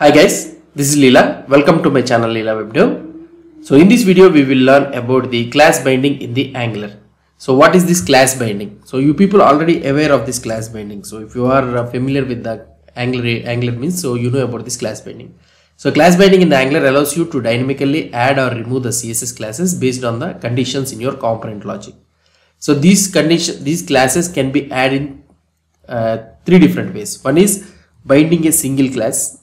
Hi guys, this is Leela. Welcome to my channel Leela Webdev. So in this video we will learn about the class binding in the Angular. So what is this class binding? So you people are already aware of this class binding. So if you are uh, familiar with the Angular, Angular means so you know about this class binding. So class binding in the Angular allows you to dynamically add or remove the CSS classes based on the conditions in your component logic. So these condition these classes can be added in uh, three different ways. One is binding a single class.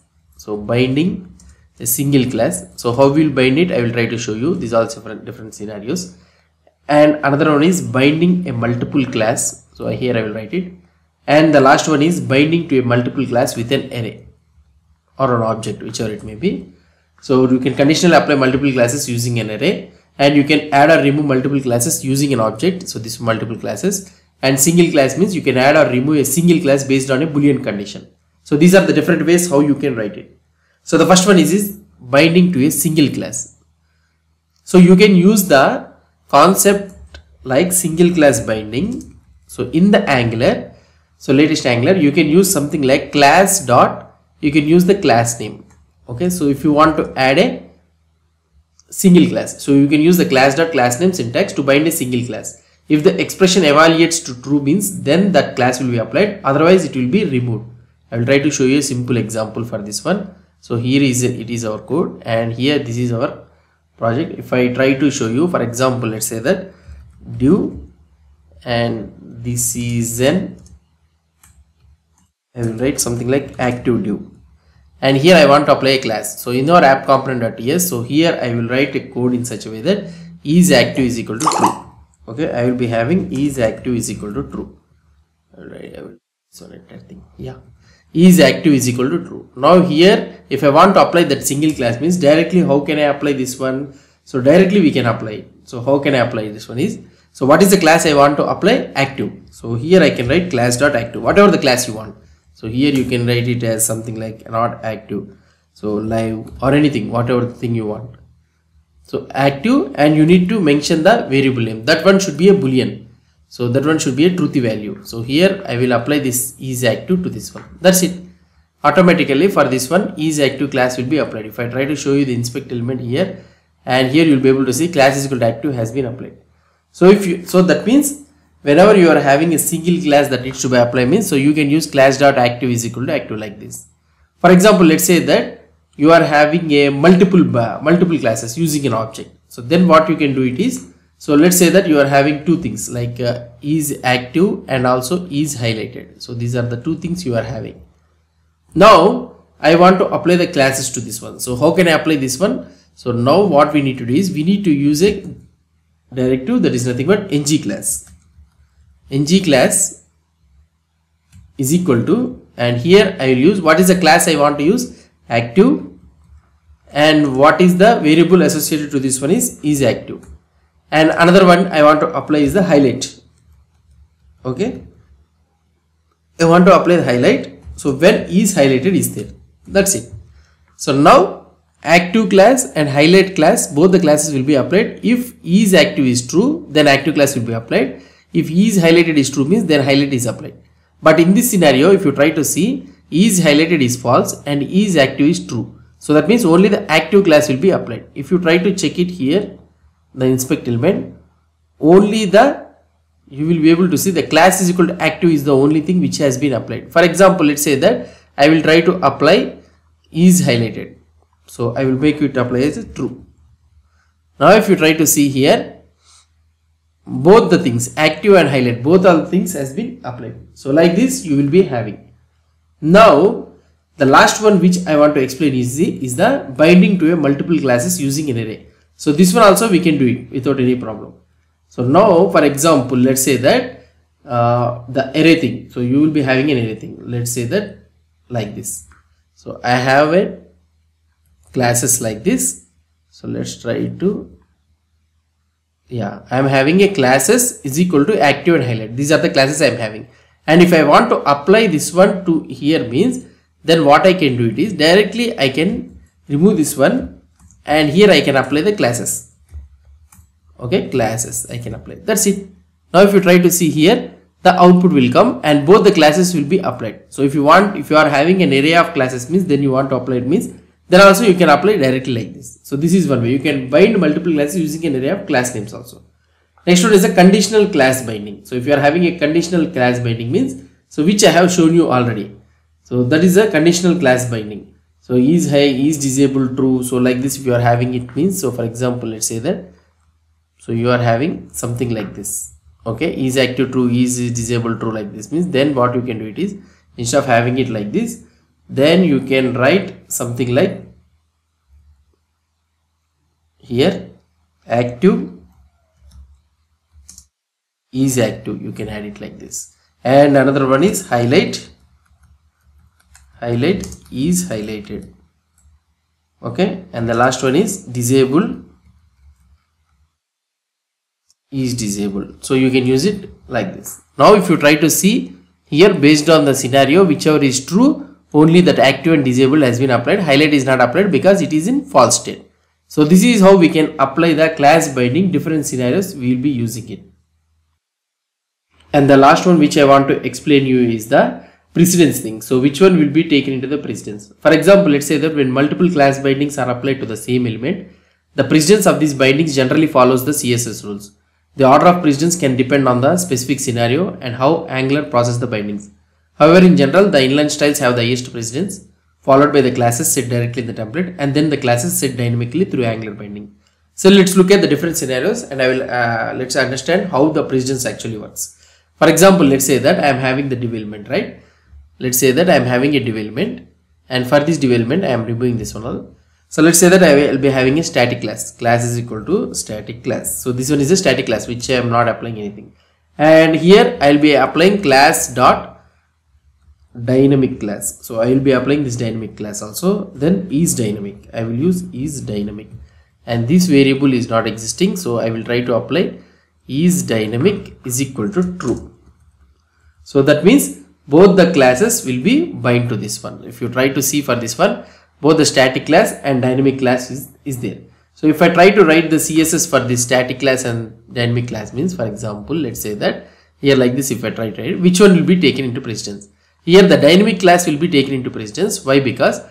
So binding a single class. So how we'll bind it, I will try to show you. These are different different scenarios. And another one is binding a multiple class. So here I will write it. And the last one is binding to a multiple class with an array or an object, whichever it may be. So you can conditionally apply multiple classes using an array and you can add or remove multiple classes using an object. So this multiple classes and single class means you can add or remove a single class based on a boolean condition. So these are the different ways how you can write it. So the first one is, is binding to a single class. So you can use the concept like single class binding. So in the Angular, so latest Angular, you can use something like class dot, you can use the class name. Okay, so if you want to add a single class, so you can use the class dot class name syntax to bind a single class. If the expression evaluates to true means then that class will be applied, otherwise it will be removed. I will try to show you a simple example for this one. So here is it is our code and here this is our project. If I try to show you for example let's say that div and this is an I will write something like active div and here I want to apply a class. So in our app component.ts so here I will write a code in such a way that is active is equal to true. Okay, I will be having is active is equal to true. Alright, I will so select that thing. Yeah is active is equal to true. Now here if I want to apply that single class means directly how can I apply this one? So directly we can apply. So how can I apply this one is so what is the class I want to apply active. So here I can write class dot active whatever the class you want. So here you can write it as something like not active. So live or anything whatever thing you want. So active and you need to mention the variable name that one should be a boolean so that one should be a truthy value. So here I will apply this is active to this one. That's it. Automatically for this one is active class will be applied. If I try to show you the inspect element here and here you will be able to see class is equal to active has been applied. So if you so that means whenever you are having a single class that needs to be applied means so you can use class dot active is equal to active like this. For example, let's say that you are having a multiple uh, multiple classes using an object. So then what you can do it is so let's say that you are having two things like uh, is active and also is highlighted. So these are the two things you are having. Now I want to apply the classes to this one. So how can I apply this one? So now what we need to do is we need to use a directive that is nothing but ng class. ng class is equal to and here I will use what is the class I want to use active and what is the variable associated to this one is is active and another one I want to apply is the highlight. Okay? I want to apply the highlight. So when is highlighted is there. That's it. So now active class and highlight class both the classes will be applied. If is active is true then active class will be applied. If is highlighted is true means then highlight is applied. But in this scenario if you try to see is highlighted is false and is active is true. So that means only the active class will be applied. If you try to check it here the inspect element only the you will be able to see the class is equal to active is the only thing which has been applied. For example let's say that i will try to apply is highlighted. So i will make it apply as true. Now if you try to see here both the things active and highlight both all things has been applied. So like this you will be having. Now the last one which i want to explain is the is the binding to a multiple classes using an array so this one also we can do it without any problem. So now for example, let's say that uh, the array thing. So you will be having an array thing. Let's say that like this. So I have a classes like this. So let's try to yeah I am having a classes is equal to active and highlight. These are the classes I am having. And if I want to apply this one to here means then what I can do it is directly I can remove this one and here I can apply the classes okay classes I can apply that's it now if you try to see here the output will come and both the classes will be applied. So if you want, if you are having an array of classes means then you want to apply it means then also you can apply directly like this. So this is one way you can bind multiple classes using an array of class names also. Next one is a conditional class binding. So if you are having a conditional class binding means so which I have shown you already. So that is a conditional class binding. So is high is disabled true. So like this if you are having it means so for example let's say that so you are having something like this. Okay? Is active true? Is disabled true like this means then what you can do it is instead of having it like this then you can write something like here active is active. You can add it like this. And another one is highlight highlight is highlighted. Okay? And the last one is disable. Is disabled so you can use it like this. Now if you try to see here based on the scenario whichever is true only that active and disabled has been applied. Highlight is not applied because it is in false state. So this is how we can apply the class binding different scenarios we will be using it. And the last one which i want to explain you is the precedence thing so which one will be taken into the precedence for example let's say that when multiple class bindings are applied to the same element the precedence of these bindings generally follows the css rules the order of precedence can depend on the specific scenario and how Angular process the bindings. However, in general, the inline styles have the highest precedence, followed by the classes set directly in the template, and then the classes set dynamically through Angular binding. So let's look at the different scenarios and I will uh, let's understand how the precedence actually works. For example, let's say that I am having the development, right? Let's say that I am having a development and for this development I am removing this one so let's say that I will be having a static class. Class is equal to static class. So this one is a static class which I am not applying anything. And here I will be applying class dot dynamic class. So I will be applying this dynamic class also. Then is dynamic. I will use is dynamic. And this variable is not existing. So I will try to apply is dynamic is equal to true. So that means both the classes will be bind to this one. If you try to see for this one, both the static class and dynamic class is, is there. So if I try to write the CSS for the static class and dynamic class means for example let's say that here like this if I try to write which one will be taken into precedence. Here the dynamic class will be taken into precedence. Why? Because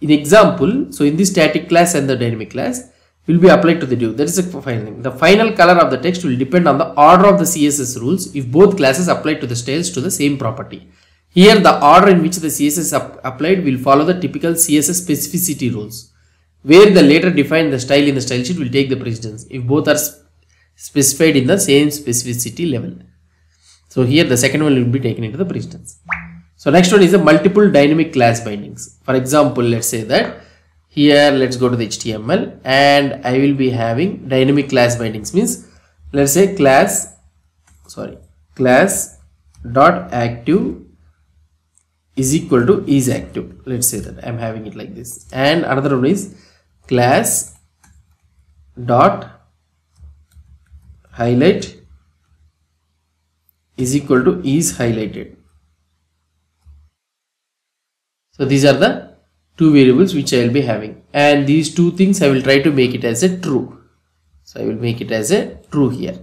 in example so in the static class and the dynamic class will be applied to the div. That is the final thing. The final color of the text will depend on the order of the CSS rules if both classes apply to the styles to the same property. Here the order in which the CSS applied will follow the typical CSS specificity rules where the later defined the style in the style sheet will take the precedence if both are specified in the same specificity level. So here the second one will be taken into the precedence. So next one is the multiple dynamic class bindings. For example, let's say that here let's go to the HTML and I will be having dynamic class bindings means let's say class sorry class dot active is equal to is active. Let's say that i'm having it like this. And another one is class dot highlight is equal to is highlighted. So these are the two variables which i will be having and these two things i will try to make it as a true so i will make it as a true here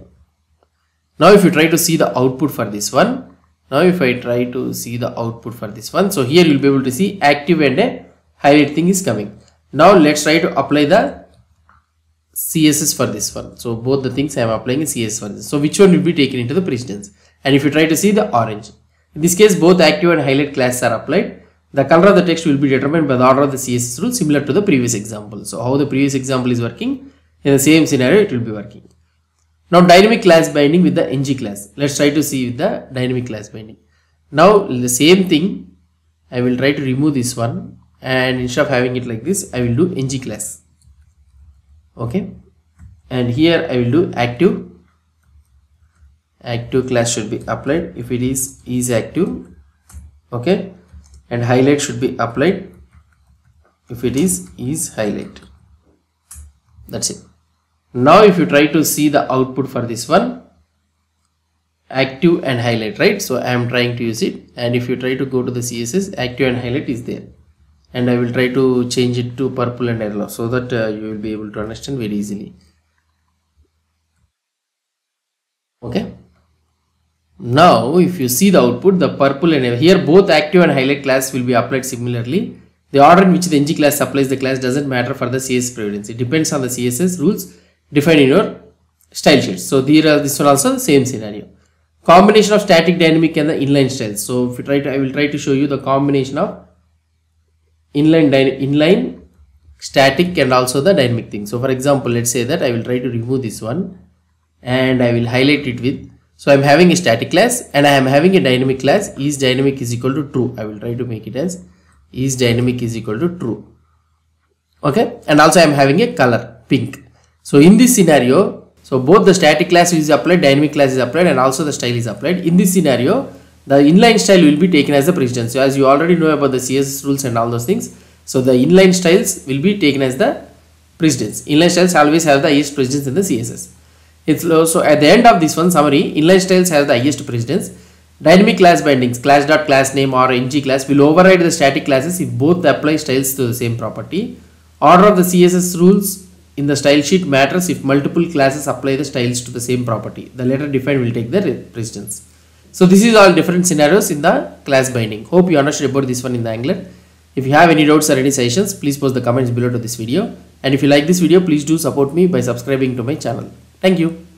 now if you try to see the output for this one now if I try to see the output for this one, so here you'll be able to see active and a highlight thing is coming. Now let's try to apply the CSS for this one. So both the things I am applying is CSS for this. So which one will be taken into the precedence? And if you try to see the orange, in this case both active and highlight classes are applied. The color of the text will be determined by the order of the CSS rule similar to the previous example. So how the previous example is working, in the same scenario it will be working. Now dynamic class binding with the ng class. Let's try to see with the dynamic class binding. Now the same thing I will try to remove this one and instead of having it like this I will do ng class. Okay. And here I will do active. Active class should be applied if it is is active. Okay. And highlight should be applied if it is is highlight. That's it. Now if you try to see the output for this one, active and highlight, right? So I am trying to use it and if you try to go to the CSS, active and highlight is there. And I will try to change it to purple and yellow so that uh, you will be able to understand very easily. Okay. Now, if you see the output, the purple and here both active and highlight class will be applied similarly. The order in which the ng class applies the class doesn't matter for the CSS preference. It depends on the CSS rules defined in your style sheets. So, here are this one also the same scenario. Combination of static, dynamic and the inline styles. So, if you try to, I will try to show you the combination of inline, inline, static and also the dynamic thing. So, for example, let's say that I will try to remove this one and I will highlight it with so I'm having a static class and I am having a dynamic class is dynamic is equal to true. I will try to make it as is dynamic is equal to true. Okay. And also I am having a color pink. So in this scenario, so both the static class is applied, dynamic class is applied and also the style is applied. In this scenario, the inline style will be taken as the precedence. So as you already know about the CSS rules and all those things. So the inline styles will be taken as the precedence. Inline styles always have the highest precedence in the CSS. It's at the end of this one summary, inline styles have the highest precedence. Dynamic class bindings, class dot class name or ng class will override the static classes if both apply styles to the same property. Order of the CSS rules in the style sheet matters if multiple classes apply the styles to the same property. The later defined will take the precedence. So this is all different scenarios in the class binding. Hope you understood about this one in the Angular. If you have any doubts or any suggestions, please post the comments below to this video. And if you like this video, please do support me by subscribing to my channel. Thank you.